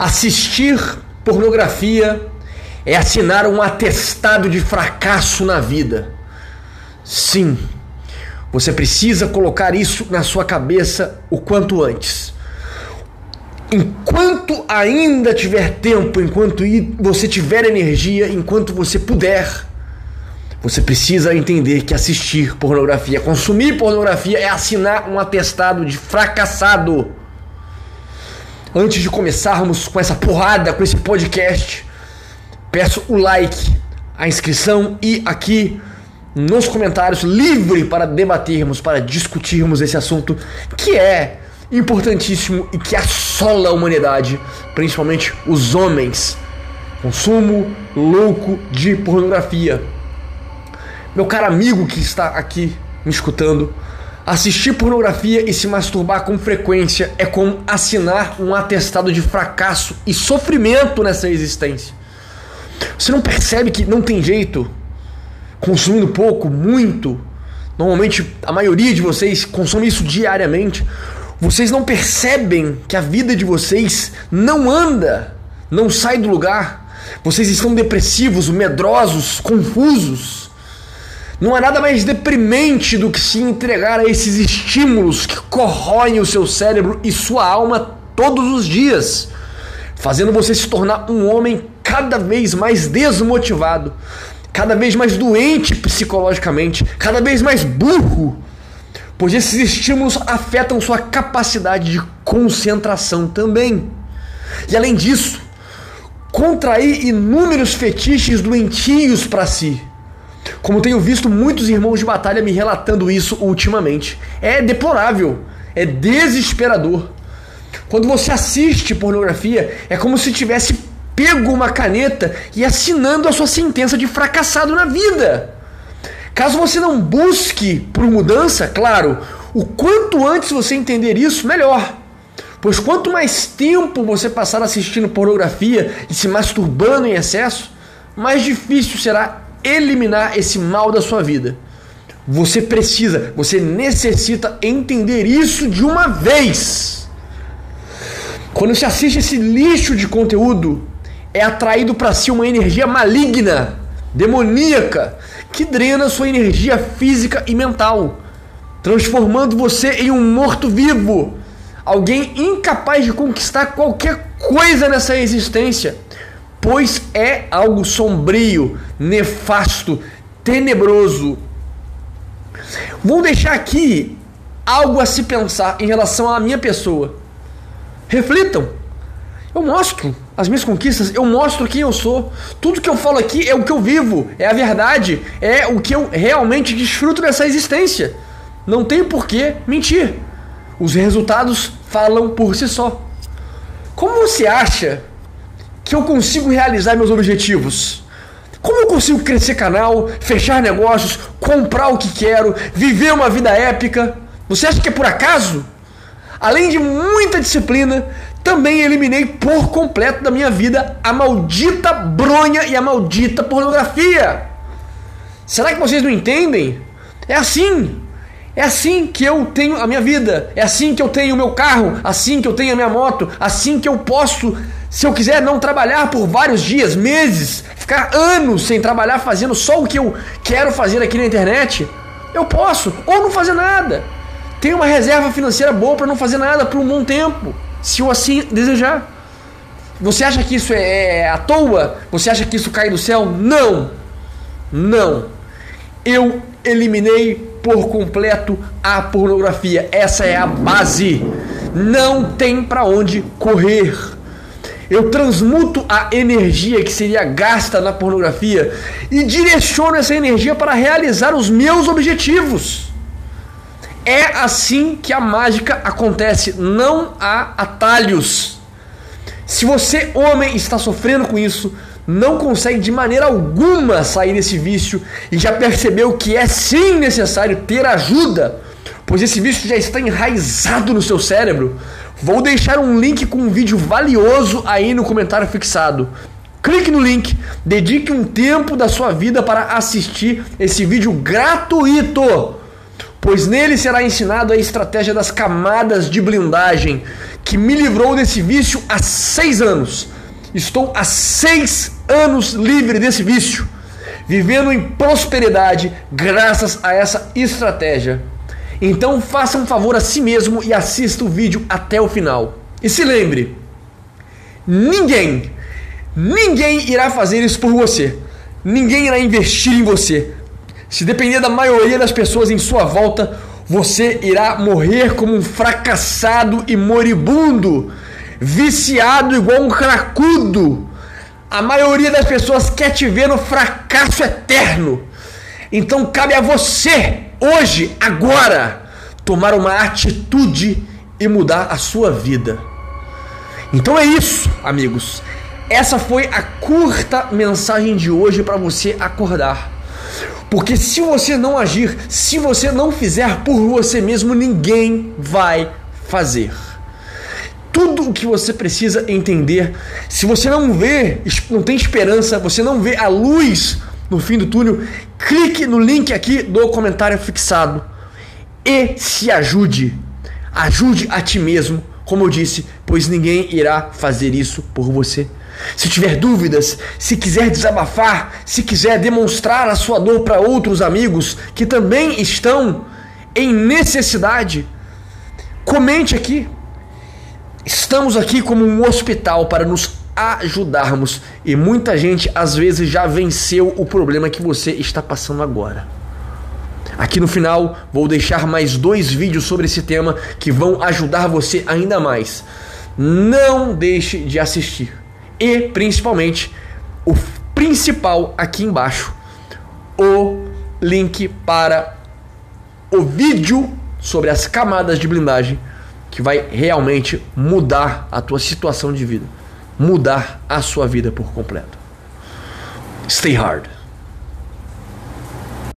Assistir pornografia é assinar um atestado de fracasso na vida. Sim, você precisa colocar isso na sua cabeça o quanto antes. Enquanto ainda tiver tempo, enquanto você tiver energia, enquanto você puder, você precisa entender que assistir pornografia, consumir pornografia é assinar um atestado de fracassado. Antes de começarmos com essa porrada, com esse podcast, peço o like, a inscrição e aqui nos comentários livre para debatermos, para discutirmos esse assunto que é importantíssimo e que assola a humanidade, principalmente os homens. Consumo louco de pornografia. Meu caro amigo que está aqui me escutando, Assistir pornografia e se masturbar com frequência é como assinar um atestado de fracasso e sofrimento nessa existência. Você não percebe que não tem jeito, consumindo pouco, muito, normalmente a maioria de vocês consome isso diariamente. Vocês não percebem que a vida de vocês não anda, não sai do lugar. Vocês estão depressivos, medrosos, confusos. Não há nada mais deprimente do que se entregar a esses estímulos que corroem o seu cérebro e sua alma todos os dias, fazendo você se tornar um homem cada vez mais desmotivado, cada vez mais doente psicologicamente, cada vez mais burro, pois esses estímulos afetam sua capacidade de concentração também. E além disso, contrair inúmeros fetiches doentios para si como tenho visto muitos irmãos de batalha me relatando isso ultimamente. É deplorável, é desesperador. Quando você assiste pornografia, é como se tivesse pego uma caneta e assinando a sua sentença de fracassado na vida. Caso você não busque por mudança, claro, o quanto antes você entender isso, melhor. Pois quanto mais tempo você passar assistindo pornografia e se masturbando em excesso, mais difícil será eliminar esse mal da sua vida. Você precisa, você necessita entender isso de uma vez. Quando você assiste esse lixo de conteúdo, é atraído para si uma energia maligna, demoníaca, que drena sua energia física e mental, transformando você em um morto-vivo, alguém incapaz de conquistar qualquer coisa nessa existência pois é algo sombrio, nefasto, tenebroso. Vou deixar aqui algo a se pensar em relação à minha pessoa. Reflitam. Eu mostro as minhas conquistas, eu mostro quem eu sou. Tudo que eu falo aqui é o que eu vivo, é a verdade, é o que eu realmente desfruto dessa existência. Não tem por que mentir. Os resultados falam por si só. Como você acha que eu consigo realizar meus objetivos? Como eu consigo crescer canal, fechar negócios, comprar o que quero, viver uma vida épica? Você acha que é por acaso? Além de muita disciplina, também eliminei por completo da minha vida a maldita bronha e a maldita pornografia. Será que vocês não entendem? É assim. É assim que eu tenho a minha vida. É assim que eu tenho o meu carro. Assim que eu tenho a minha moto. Assim que eu posso se eu quiser não trabalhar por vários dias, meses, ficar anos sem trabalhar fazendo só o que eu quero fazer aqui na internet, eu posso, ou não fazer nada. Tenho uma reserva financeira boa para não fazer nada por um bom tempo, se eu assim desejar. Você acha que isso é, é à toa? Você acha que isso cai do céu? Não! Não! Eu eliminei por completo a pornografia. Essa é a base. Não tem para onde correr. Eu transmuto a energia que seria gasta na pornografia e direciono essa energia para realizar os meus objetivos. É assim que a mágica acontece, não há atalhos. Se você, homem, está sofrendo com isso, não consegue de maneira alguma sair desse vício e já percebeu que é sim necessário ter ajuda, pois esse vício já está enraizado no seu cérebro, Vou deixar um link com um vídeo valioso aí no comentário fixado. Clique no link, dedique um tempo da sua vida para assistir esse vídeo gratuito, pois nele será ensinado a estratégia das camadas de blindagem que me livrou desse vício há seis anos. Estou há seis anos livre desse vício, vivendo em prosperidade graças a essa estratégia. Então faça um favor a si mesmo e assista o vídeo até o final. E se lembre, ninguém, ninguém irá fazer isso por você. Ninguém irá investir em você. Se depender da maioria das pessoas em sua volta, você irá morrer como um fracassado e moribundo, viciado igual um cracudo. A maioria das pessoas quer te ver no fracasso eterno. Então cabe a você, hoje, agora, tomar uma atitude e mudar a sua vida. Então é isso, amigos. Essa foi a curta mensagem de hoje para você acordar. Porque se você não agir, se você não fizer por você mesmo, ninguém vai fazer. Tudo o que você precisa entender, se você não vê, não tem esperança, você não vê a luz no fim do túnel, clique no link aqui do comentário fixado e se ajude. Ajude a ti mesmo, como eu disse, pois ninguém irá fazer isso por você. Se tiver dúvidas, se quiser desabafar, se quiser demonstrar a sua dor para outros amigos que também estão em necessidade, comente aqui. Estamos aqui como um hospital para nos ajudarmos e muita gente às vezes já venceu o problema que você está passando agora. Aqui no final vou deixar mais dois vídeos sobre esse tema que vão ajudar você ainda mais. Não deixe de assistir e principalmente o principal aqui embaixo, o link para o vídeo sobre as camadas de blindagem que vai realmente mudar a tua situação de vida, mudar a sua vida por completo. Stay hard.